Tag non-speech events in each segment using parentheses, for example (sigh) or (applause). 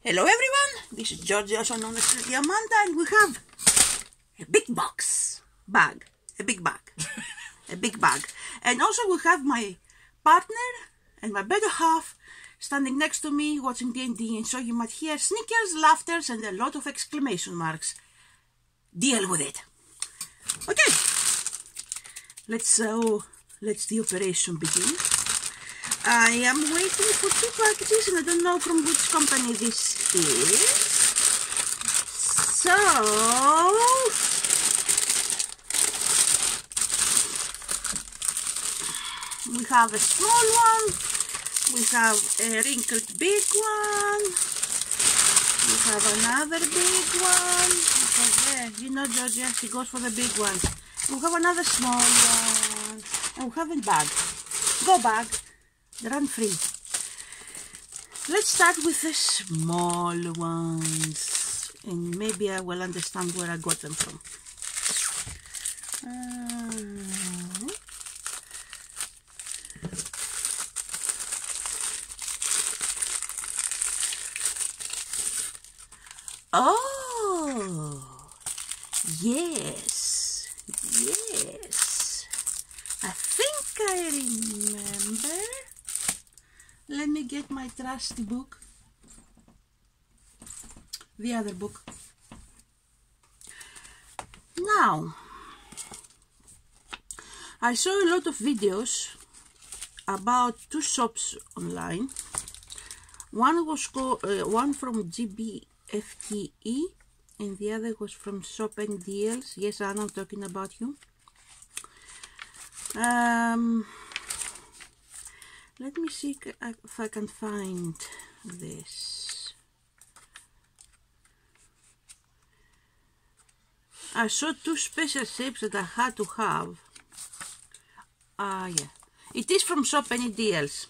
Hello everyone, this is Georgia, also known as Diamanda, and we have a big box, bag, a big bag, (laughs) a big bag. And also we have my partner and my better half standing next to me watching D&D, and so you might hear sneakers, laughters, and a lot of exclamation marks. Deal with it. Okay, let's, uh, let's the operation begin. I am waiting for two packages and I don't know from which company this is. So, we have a small one, we have a wrinkled big one, we have another big one, okay, you know Georgia, she goes for the big ones. We have another small one, and we have a bag. Go bag run free. Let's start with the small ones and maybe I will understand where I got them from. Uh, oh, yes, yes. I think I remember. Let me get my trusty book. The other book. Now, I saw a lot of videos about two shops online. One was called, uh, one from GBFKE and the other was from Shop Any Deals. Yes, Anna, I'm talking about you. Um, let me see if I can find this. I saw two special shapes that I had to have. Ah, yeah. It is from Shop Any Deals.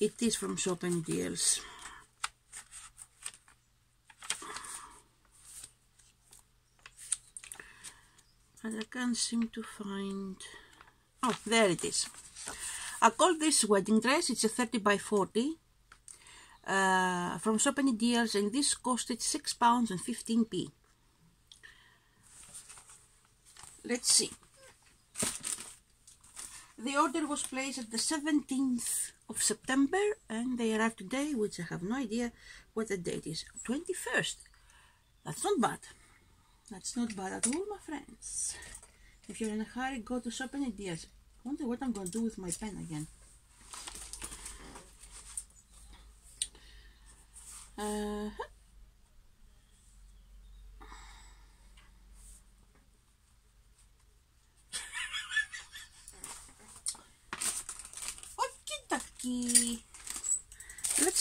It is from Shop Any Deals. But I can't seem to find... Oh, there it is. I call this wedding dress. It's a 30 by 40 uh, from Shop Any Deals, and this costed six pounds and 15p. Let's see. The order was placed at the 17th of September, and they arrived today, which I have no idea what the date is. 21st. That's not bad. That's not bad at all, my friends. If you're in a hurry, go to Shop Any Deals. I wonder what I'm going to do with my pen again. (laughs) Uh -huh.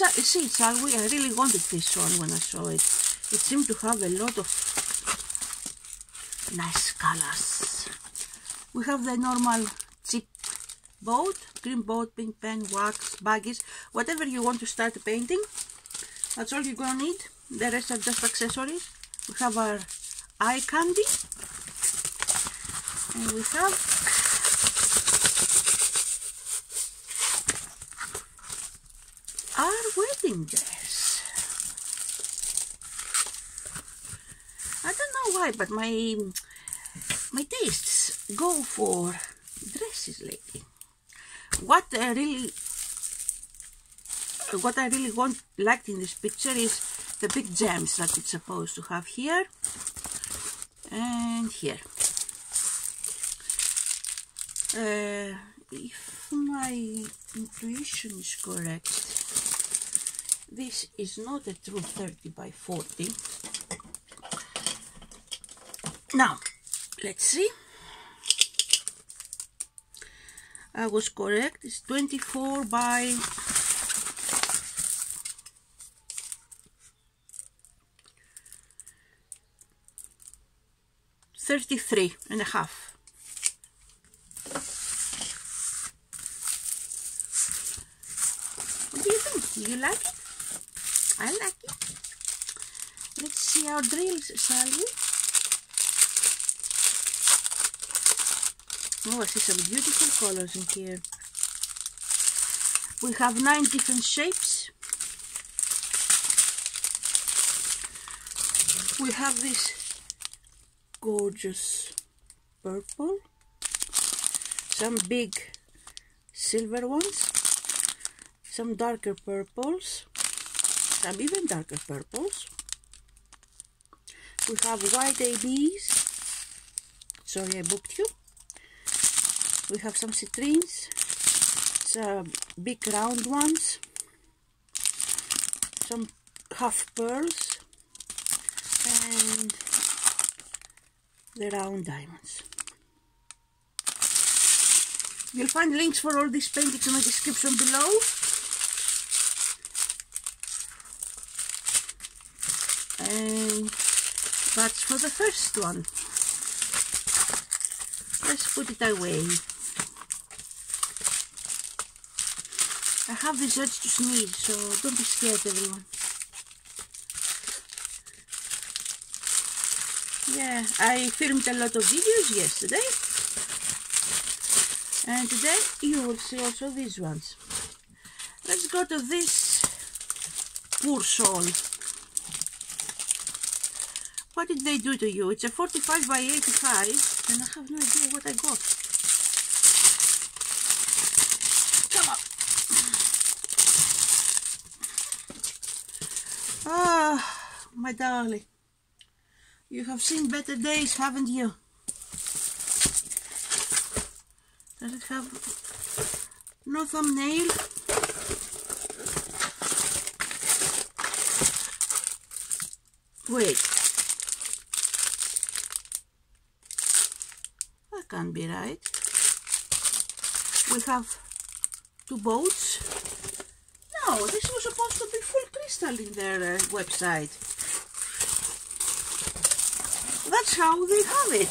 Let's see, shall we? I really wanted this one when I saw it. It seemed to have a lot of nice colors. We have the normal cheap boat, green boat, pink pen, wax, baggies, whatever you want to start painting. That's all you're gonna need. The rest are just accessories. We have our eye candy. And we have our wedding dress. I don't know why, but my my tastes go for dresses lately. What I really what I really want liked in this picture is the big gems that it's supposed to have here and here. Uh, if my intuition is correct, this is not a true 30 by 40. Now, let's see. I was correct. It's 24 by Thirty-three and a half. What do you think? Do you like it? I like it. Let's see our drills, shall we? Oh, I see some beautiful colors in here. We have nine different shapes. We have this gorgeous purple, some big silver ones, some darker purples, some even darker purples. We have white ABs. Sorry, I booked you. We have some citrines, some big round ones, some half pearls, and the round diamonds. You'll find links for all these paintings in the description below. And that's for the first one. Let's put it away. I have this urge to sneeze, so don't be scared everyone. Yeah, I filmed a lot of videos yesterday. And today you will see also these ones. Let's go to this poor soul. What did they do to you? It's a 45 by 85 and I have no idea what I got. Come on. Ah, my darling. You have seen better days, haven't you? Does it have no thumbnail? Wait. That can't be right. We have two boats. No, this was supposed to be full crystal in their uh, website. How they have it.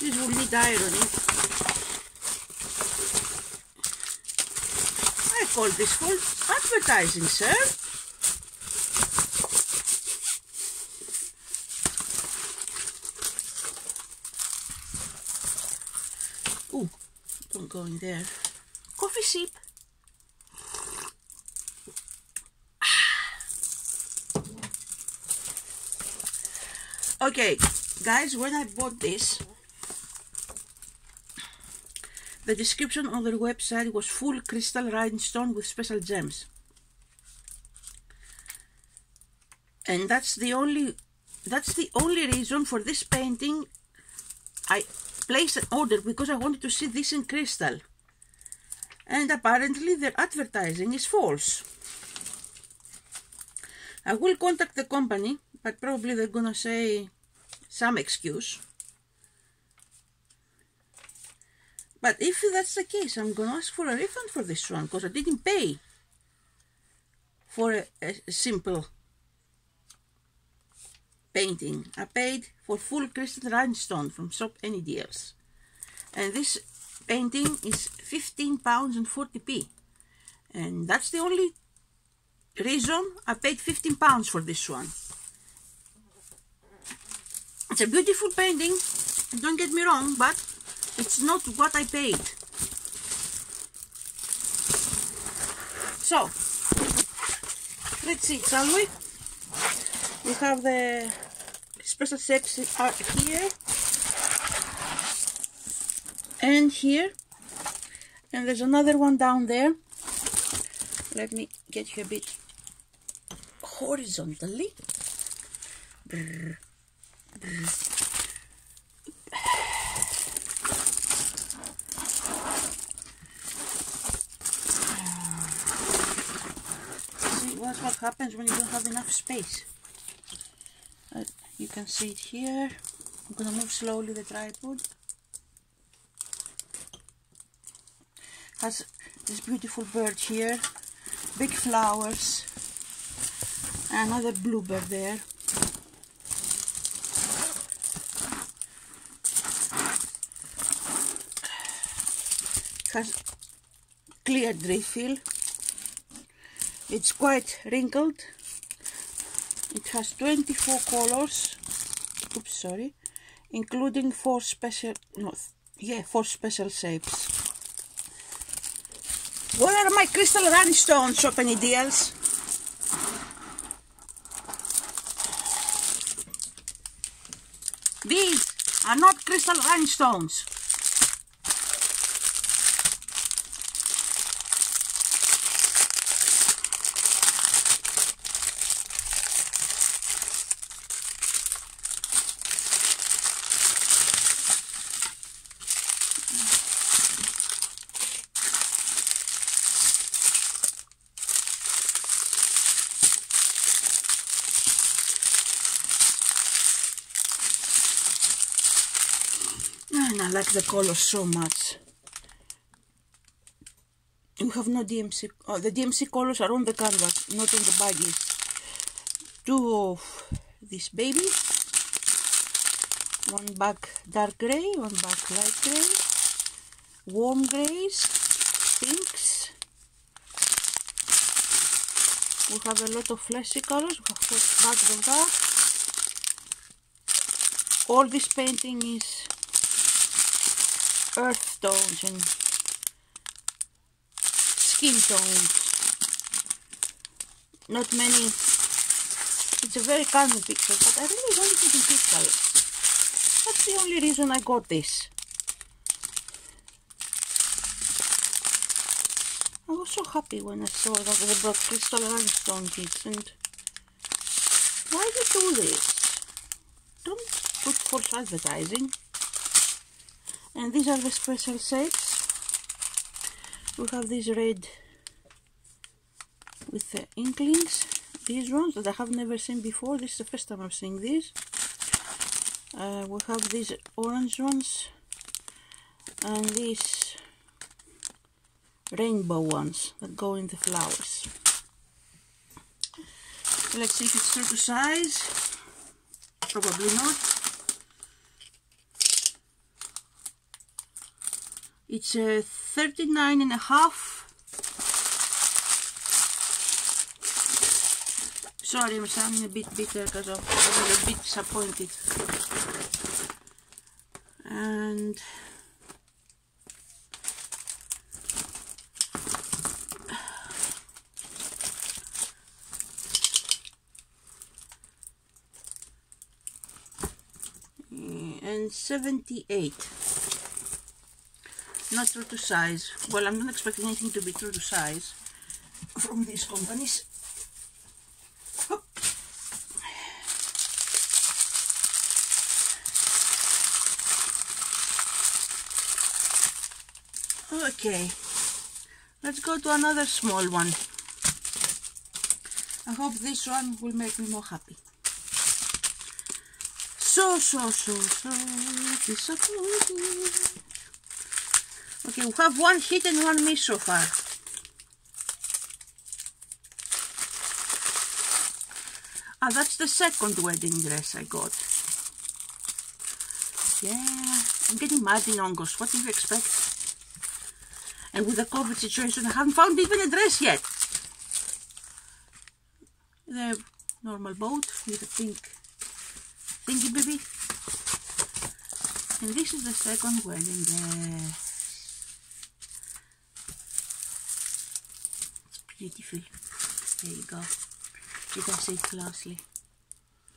This will need ironing. I call this full advertising, sir. Oh, don't go in there. Coffee sip. Okay, guys, when I bought this, the description on their website was full crystal rhinestone with special gems. And that's the only that's the only reason for this painting I placed an order because I wanted to see this in crystal. And apparently their advertising is false. I will contact the company but probably they're gonna say some excuse. But if that's the case, I'm gonna ask for a refund for this one because I didn't pay for a, a, simple painting. I paid for full crystal rhinestone from Shop Any Deals. And this painting is 15 pounds and 40p. And that's the only reason I paid 15 pounds for this one. It's a beautiful painting, don't get me wrong, but it's not what I paid. So, let's see, shall we? We have the special sets are here and here and there's another one down there let me get you a bit horizontally Brr. (sighs) See, what's what happens when you don't have enough space. Uh, you can see it here. I'm gonna move slowly the tripod. Has this beautiful bird here, big flowers, another bluebird there. Clear refill. It's quite wrinkled. It has 24 colors. Oops, sorry. Including four special, no, yeah, four special shapes. Where are my crystal rhinestones, shop any deals? These are not crystal rhinestones. And I like the color so much. We have no DMC. Oh, uh, the DMC colors are on the canvas, not on the baggies. Two of these babies. One bag dark grey, one bag light grey. Warm greys, pinks. We have a lot of fleshy colors. We have bags of that. All this painting is earth tones and skin tones. Not many. It's a very calming picture, but I really wanted it in pixel. That's the only reason I got this. I was so happy when I saw that they brought crystal rhinestone kits and why do you do this? Don't put false advertising and these are the special shapes. We have these red with the inklings these ones that I have never seen before. This is the first time I'm seeing these. Uh, we have these orange ones and these rainbow ones that go in the flowers. Let's see if it's true to size. Probably not It's a 39 and a half. Sorry, I'm sounding a bit bitter because I'm a bit disappointed. And and 78 not true to size. Well, I'm not expecting anything to be true to size from these companies. Okay, let's go to another small one. I hope this one will make me more happy. So, so, so, so disappointed. We have one hit and one miss so far. Ah, that's the second wedding dress I got. Yeah, I'm getting mad in August. What do you expect? And with the COVID situation, I haven't found even a dress yet. The normal boat with a pink thingy baby. And this is the second wedding dress. Beautiful. There you go. You can see it closely.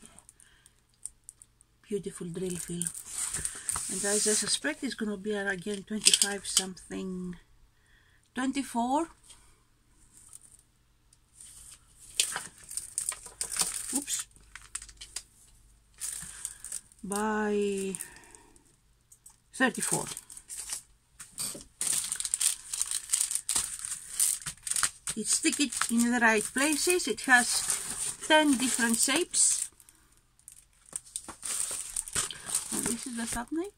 Yeah. Beautiful drill fill. And as I suspect it's going to be again 25 something, 24. Oops. By 34. It stick it in the right places. It has 10 different shapes. And this is the thumbnail.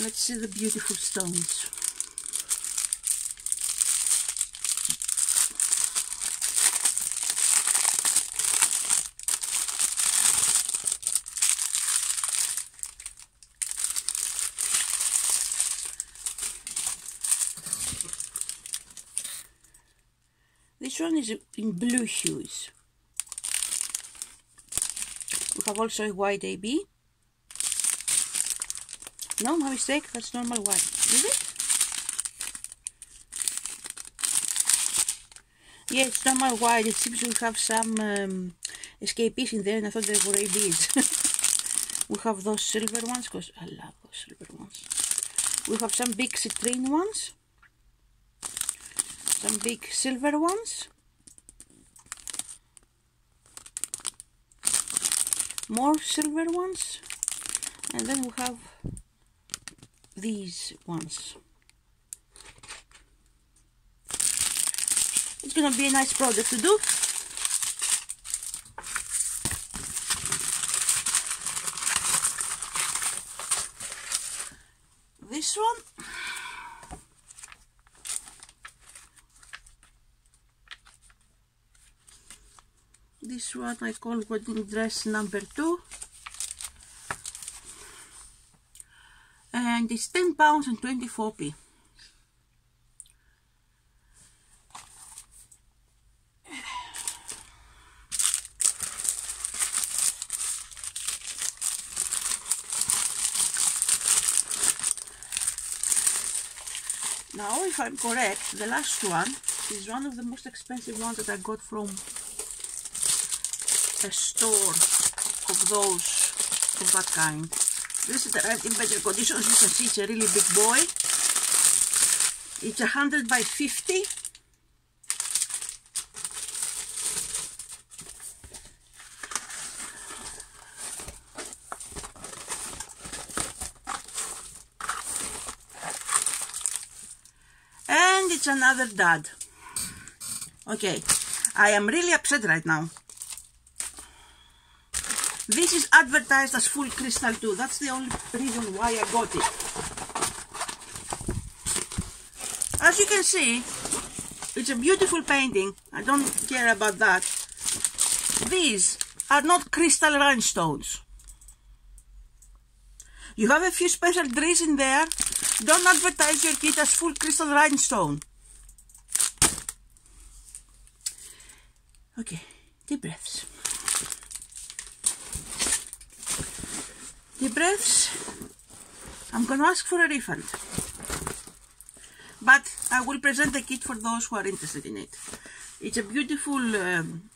Let's see the beautiful stones One is in blue hues. We have also a white AB. No, my mistake, that's normal white. Is it? Yeah, it's normal white. It seems we have some um, escapees in there and I thought they were ABs. (laughs) we have those silver ones because I love those silver ones. We have some big citrine ones. Some big silver ones. More silver ones. And then we have these ones. It's gonna be a nice project to do. This one. This one I call wedding dress number two. And it's 10 pounds and 24p. Now, if I'm correct, the last one is one of the most expensive ones that I got from a store of those of that kind. This er is arrived in better condition. As you can see, it's a really big boy. It's 100 by 50. And it's another dad. Okay, I am really upset right now. This is advertised as full crystal too. That's the only reason why I got it. As you can see, it's a beautiful painting. I don't care about that. These are not crystal rhinestones. You have a few special drills in there. Don't advertise your kit as full crystal rhinestone. Okay, deep breaths. Deep breaths. I'm going to ask for a refund. But I will present the kit for those who are interested in it. It's a beautiful um,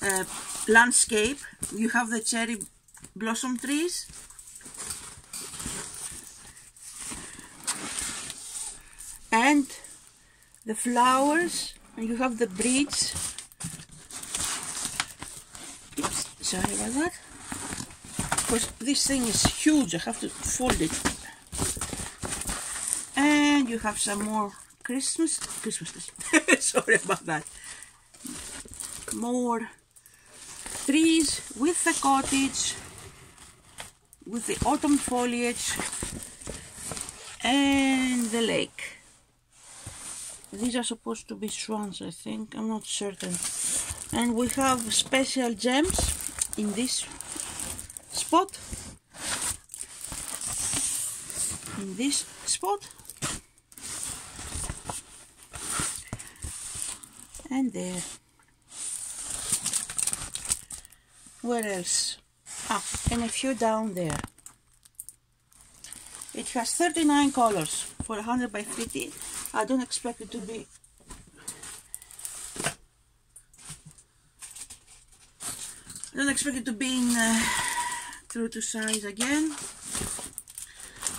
uh, landscape. You have the cherry blossom trees. And the flowers. And you have the bridge. Oops, sorry about that because this thing is huge I have to fold it. And you have some more Christmas Christmas (laughs) sorry about that. More trees with the cottage with the autumn foliage and the lake. These are supposed to be swans I think. I'm not certain. And we have special gems in this spot. In this spot. And there. Where else? Ah and a few down there. It has 39 colors for 100 by 50 I don't expect it to be I don't expect it to be in uh, true to size again.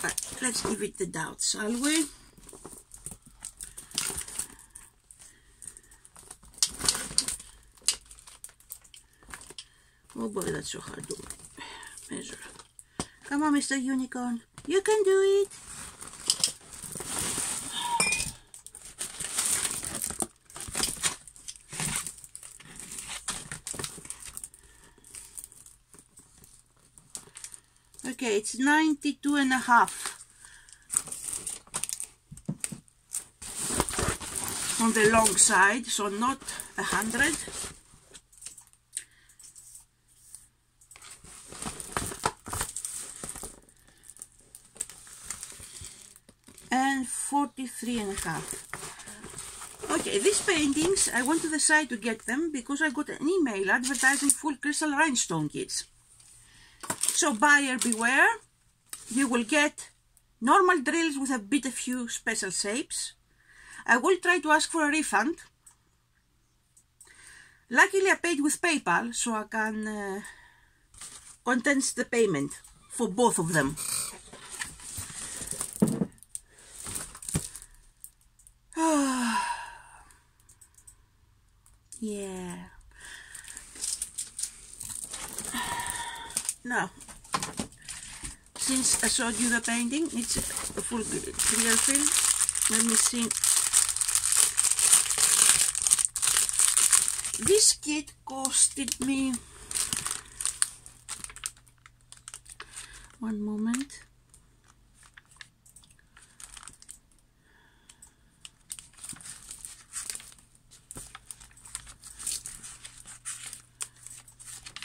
But let's give it the doubt, shall we? Oh boy, that's so hard to measure. Come on, Mr. Unicorn. You can do it. Okay, it's 92 and a half on the long side, so not a hundred. And 43 and a half. Okay, these paintings, I went to the site to get them because I got an email advertising full crystal rhinestone kits. So buyer beware, you will get normal drills with a bit a few special shapes. I will try to ask for a refund. Luckily I paid with PayPal so I can uh, condense the payment for both of them. yeah. Now, since I showed you the painting, it's a full clear film. Let me see. This kit costed me one moment.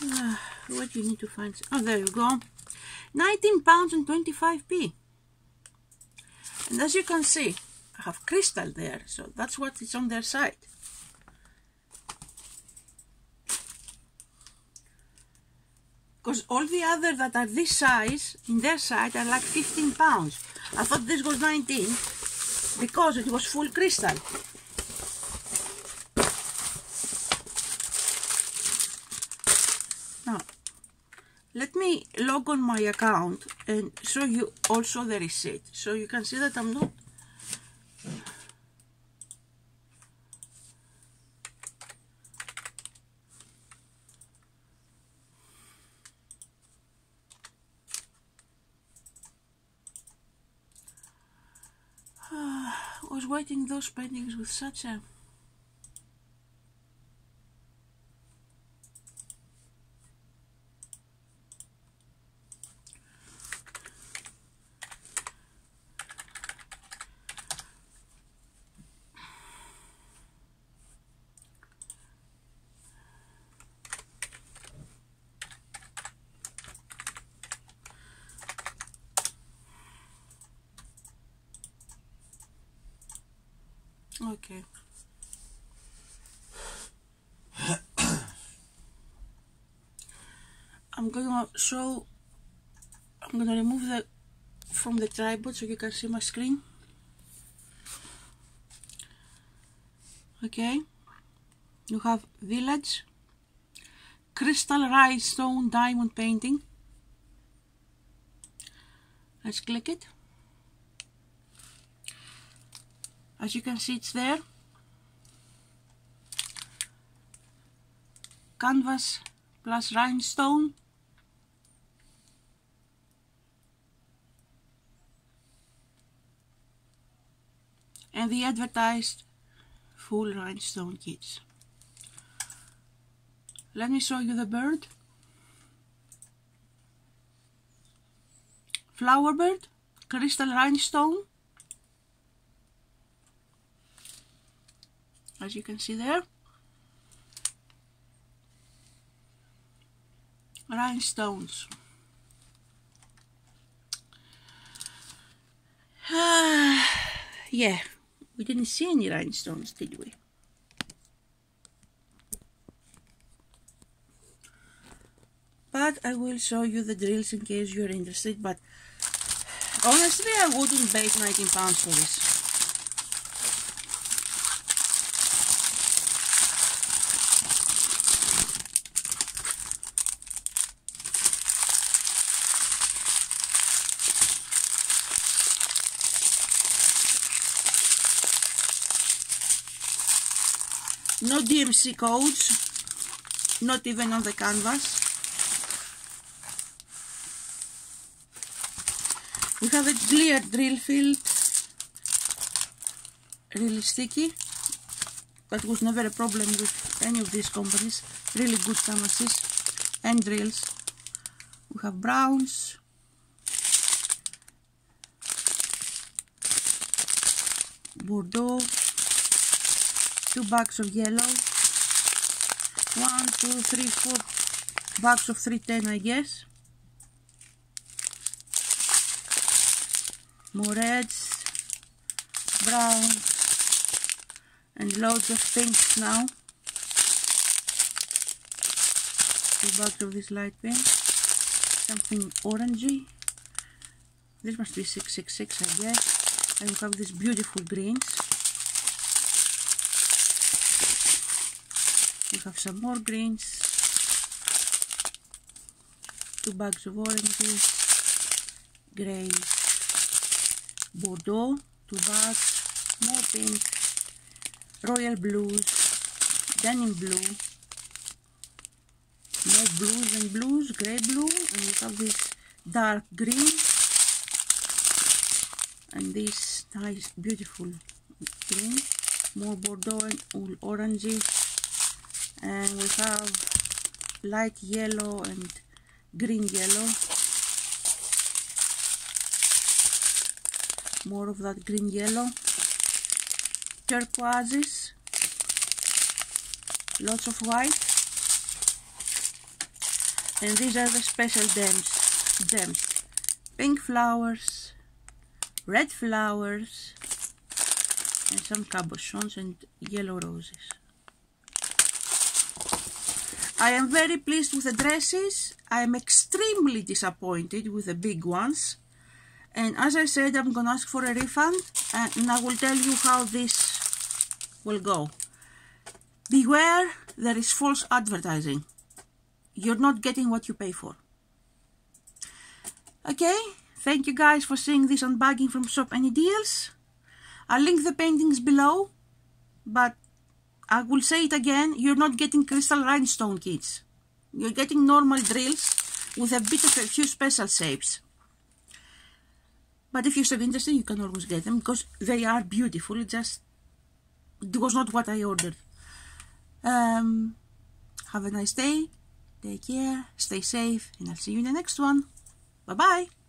Uh, what do you need to find? Oh, there you go. 19 pounds and 25p. And as you can see, I have crystal there, so that's what is on their side. Because all the other that are this size, in their side, are like 15 pounds. I thought this was 19 because it was full crystal. Let me log on my account and show you also the receipt. So you can see that I'm not (sighs) I was waiting those paintings with such a Okay. (coughs) I'm gonna show, I'm gonna remove the, from the tripod so you can see my screen. Okay. You have Village, Crystal Rhinestone Diamond Painting. Let's click it. As you can see it's there. Canvas plus rhinestone. And the advertised full rhinestone kits. Let me show you the bird. Flower bird crystal rhinestone as you can see there. Rhinestones. (sighs) Yeah we didn't see any rhinestones did we? But I will show you the drills in case you're interested but (sighs) honestly I wouldn't pay 19 pounds for this DMC codes, not even on the canvas. We have a clear drill field, really sticky. That was never a problem with any of these companies. Really good canvases and drills. We have browns, Bordeaux, two bags of yellow one two three four bags of 310 I guess. More reds brown and loads of pinks now. Two bags of this light pink. Something orangey. This must be 666 I guess. And we have these beautiful greens we have some more greens. Two bags of oranges. Grey bordeaux two bags. More pink. Royal blues. Denim blue. More blues and blues grey blue. And we have this dark green. And this nice beautiful green. More bordeaux and all oranges and we have light yellow and green yellow. More of that green yellow. Turquoises. Lots of white. And these are the special gems gems pink flowers red flowers and some cabochons and yellow roses I am very pleased with the dresses. I am extremely disappointed with the big ones. And as I said I'm gonna ask for a refund and I will tell you how this will go. Beware there is false advertising. You're not getting what you pay for. Okay thank you guys for seeing this unbagging from shop any deals. I'll link the paintings below but I will say it again you're not getting crystal rhinestone kits you're getting normal drills with a bit of a few special shapes. But if you're so interested you can always get them because they are beautiful it just it was not what I ordered. Um, have a nice day take care stay safe and I'll see you in the next one. Bye bye